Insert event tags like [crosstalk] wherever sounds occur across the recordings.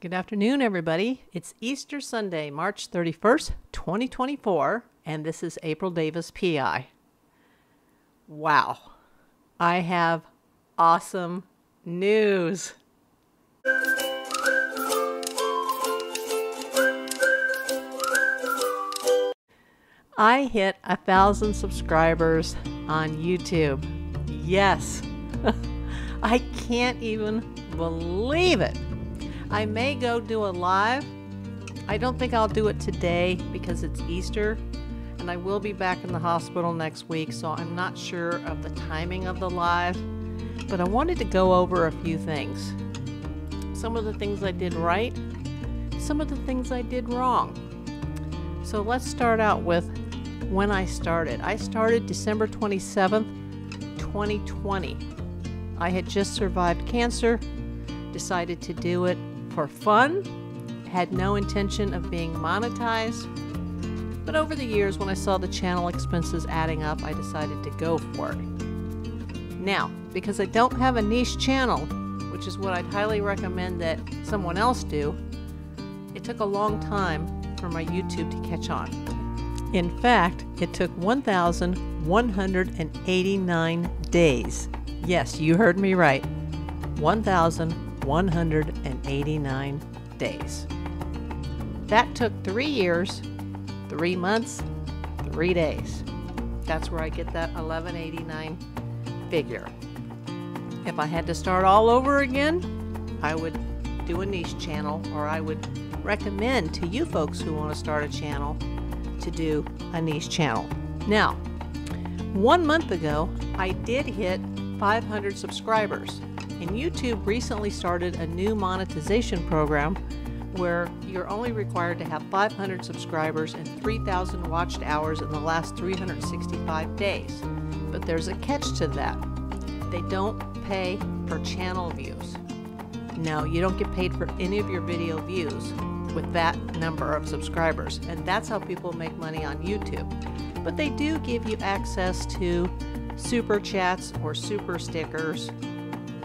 Good afternoon, everybody. It's Easter Sunday, March 31st, 2024, and this is April Davis PI. Wow, I have awesome news. I hit a thousand subscribers on YouTube. Yes, [laughs] I can't even believe it. I may go do a live. I don't think I'll do it today because it's Easter and I will be back in the hospital next week, so I'm not sure of the timing of the live. But I wanted to go over a few things. Some of the things I did right, some of the things I did wrong. So let's start out with when I started. I started December 27th, 2020. I had just survived cancer, decided to do it for fun, had no intention of being monetized. But over the years, when I saw the channel expenses adding up, I decided to go for it. Now, because I don't have a niche channel, which is what I'd highly recommend that someone else do, it took a long time for my YouTube to catch on. In fact, it took 1,189 days. Yes, you heard me right. 1,189 days. That took three years, three months, three days. That's where I get that 1189 figure. If I had to start all over again, I would do a niche channel or I would recommend to you folks who want to start a channel to do a niche channel. Now, one month ago, I did hit 500 subscribers, and YouTube recently started a new monetization program where you're only required to have 500 subscribers and 3,000 watched hours in the last 365 days. But there's a catch to that. They don't pay per channel views. No, you don't get paid for any of your video views with that number of subscribers. And that's how people make money on YouTube. But they do give you access to super chats or super stickers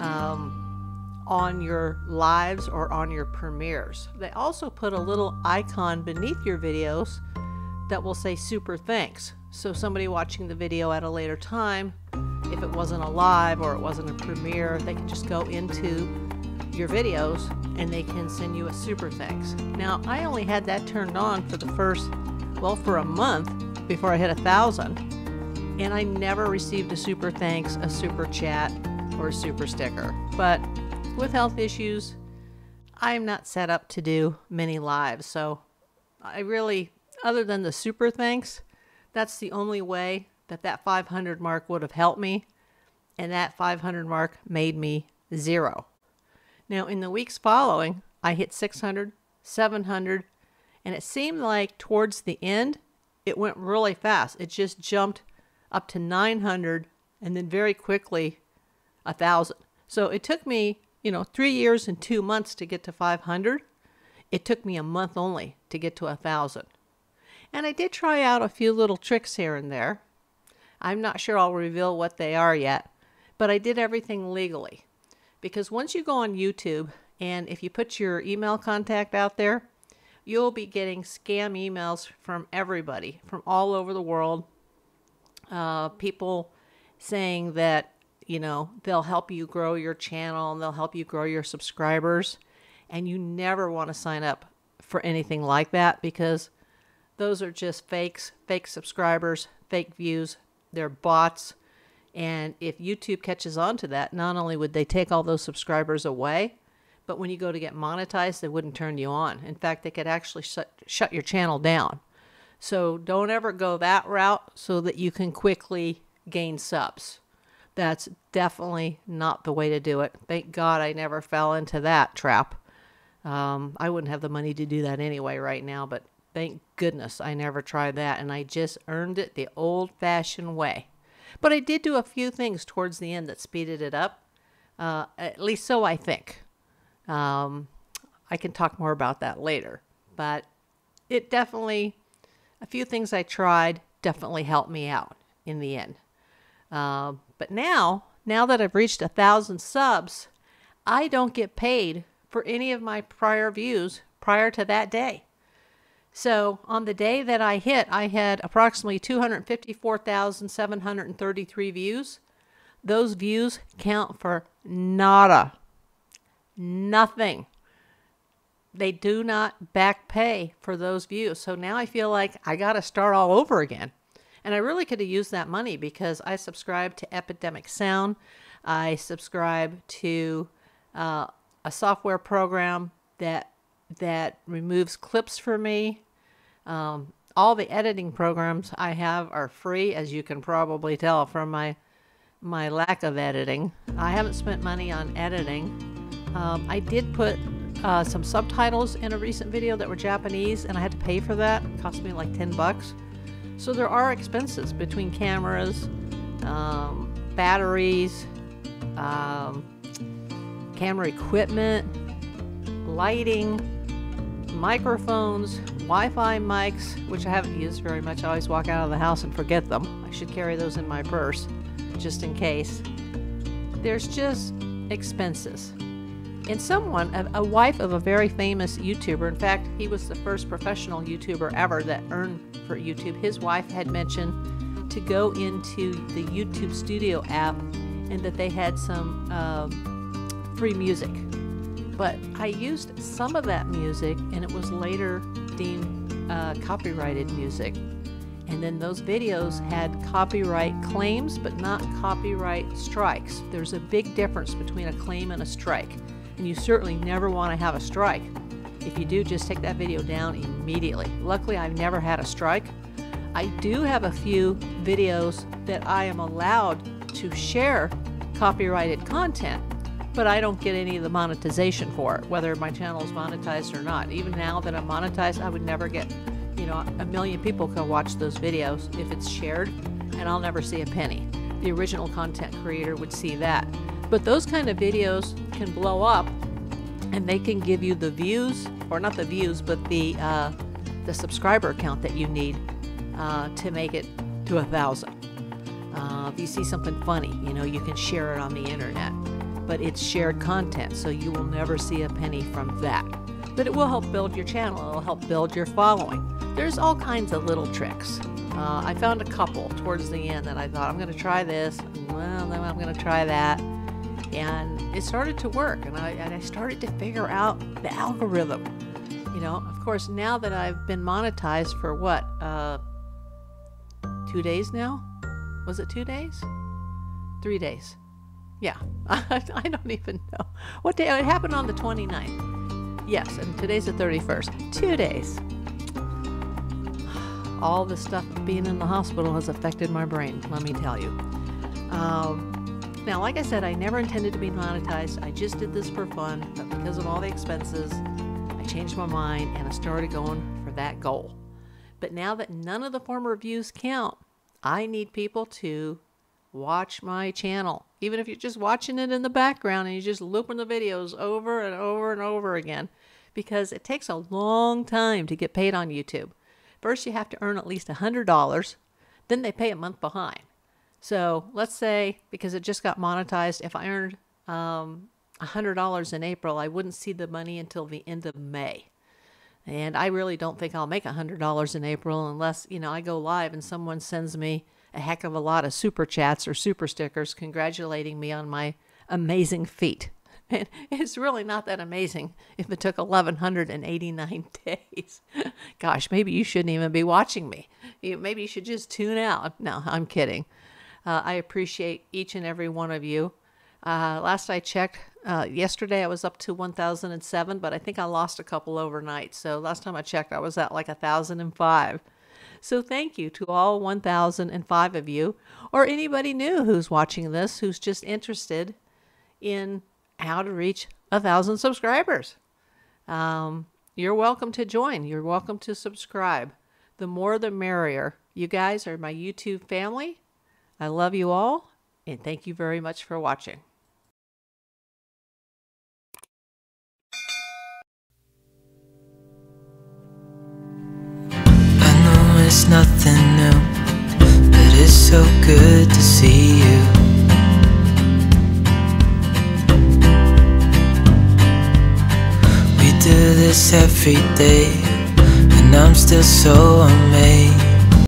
um, on your lives or on your premieres. They also put a little icon beneath your videos that will say super thanks. So somebody watching the video at a later time, if it wasn't a live or it wasn't a premiere, they can just go into your videos and they can send you a super thanks. Now, I only had that turned on for the first, well, for a month before I hit a thousand, and I never received a super thanks, a super chat, or super sticker. But with health issues, I'm not set up to do many lives, so I really, other than the super thanks, that's the only way that that 500 mark would have helped me, and that 500 mark made me zero. Now, in the weeks following, I hit 600, 700, and it seemed like towards the end, it went really fast. It just jumped up to 900 and then very quickly a 1,000. So it took me, you know, three years and two months to get to 500. It took me a month only to get to a 1,000. And I did try out a few little tricks here and there. I'm not sure I'll reveal what they are yet, but I did everything legally. Because once you go on YouTube and if you put your email contact out there, you'll be getting scam emails from everybody from all over the world. Uh, people saying that, you know, they'll help you grow your channel and they'll help you grow your subscribers. And you never want to sign up for anything like that because those are just fakes, fake subscribers, fake views. They're bots and if YouTube catches on to that, not only would they take all those subscribers away, but when you go to get monetized, they wouldn't turn you on. In fact, they could actually shut, shut your channel down. So don't ever go that route so that you can quickly gain subs. That's definitely not the way to do it. Thank God I never fell into that trap. Um, I wouldn't have the money to do that anyway right now, but thank goodness I never tried that and I just earned it the old fashioned way. But I did do a few things towards the end that speeded it up. Uh, at least so I think. Um, I can talk more about that later. But it definitely, a few things I tried definitely helped me out in the end. Uh, but now, now that I've reached a thousand subs, I don't get paid for any of my prior views prior to that day. So on the day that I hit, I had approximately 254,733 views. Those views count for nada. Nothing. They do not back pay for those views. So now I feel like I got to start all over again. And I really could have used that money because I subscribe to Epidemic Sound. I subscribe to uh, a software program that that removes clips for me. Um, all the editing programs I have are free, as you can probably tell from my my lack of editing. I haven't spent money on editing. Um, I did put uh, some subtitles in a recent video that were Japanese, and I had to pay for that. It cost me like 10 bucks. So there are expenses between cameras, um, batteries, um, camera equipment, lighting, microphones, Wi Fi mics, which I haven't used very much. I always walk out of the house and forget them. I should carry those in my purse just in case. There's just expenses. And someone, a, a, wife of a very famous YouTuber, in fact, he was the first professional YouTuber ever that earned for YouTube. His wife had mentioned to go into the YouTube Studio app and that they had some um, free music. But I used some of that music and it was later deemed uh, copyrighted music. And then those videos had copyright claims, but not copyright strikes. There's a big difference between a claim and a strike. And you certainly never want to have a strike. If you do, just take that video down immediately. Luckily, I've never had a strike. I do have a few videos that I am allowed to share copyrighted content, but I don't get any of the monetization for it, whether my channel is monetized or not. Even now that I'm monetized, I would never get, you know, a million people can watch those videos if it's shared, and I'll never see a penny. The original content creator would see that. But those kind of videos can blow up and they can give you the views, or not the views, but the, uh, the subscriber count that you need uh, to make it to a thousand. Uh, if you see something funny, you know, you can share it on the internet. But it's shared content, so you will never see a penny from that. But it will help build your channel, it'll help build your following. There's all kinds of little tricks. Uh, I found a couple towards the end that I thought, I'm going to try this, well, then I'm going to try that. And it started to work, and I, and I started to figure out the algorithm. You know, of course, now that I've been monetized for what, uh, two days now? Was it two days? Three days. Yeah, [laughs] I, don't even know. What day? It happened on the 29th. Yes, and today's the 31st. Two days. [sighs] All the stuff being in the hospital has affected my brain, let me tell you. Um, now, like I said, I never intended to be monetized. I just did this for fun, but because of all the expenses, I changed my mind and I started going for that goal. But now that none of the former views count, I need people to watch my channel. Even if you're just watching it in the background and you're just looping the videos over and over and over again, because it takes a long time to get paid on YouTube. First, you have to earn at least $100, then they pay a month behind. So let's say, because it just got monetized, if I earned um, $100 in April, I wouldn't see the money until the end of May. And I really don't think I'll make $100 in April unless, you know, I go live and someone sends me a heck of a lot of super chats or super stickers congratulating me on my amazing feat. [laughs] And it's really not that amazing if it took 1,189 [laughs] days. Gosh, maybe you shouldn't even be watching me. Maybe you should just tune out. No, I'm kidding. Uh, I appreciate each and every one of you. Uh, last I checked, uh, yesterday I was up to 1,007, but I think I lost a couple overnight. So last time I checked, I was at like 1,005. So thank you to all 1,005 of you, or anybody new who's watching this who's just interested in how to reach a thousand subscribers. Um, you're welcome to join. You're welcome to subscribe. The more the merrier. You guys are my YouTube family. I love you all, and thank you very much for watching. I know it's nothing new But it's so good to see you We do this every day, and I'm still so amazed.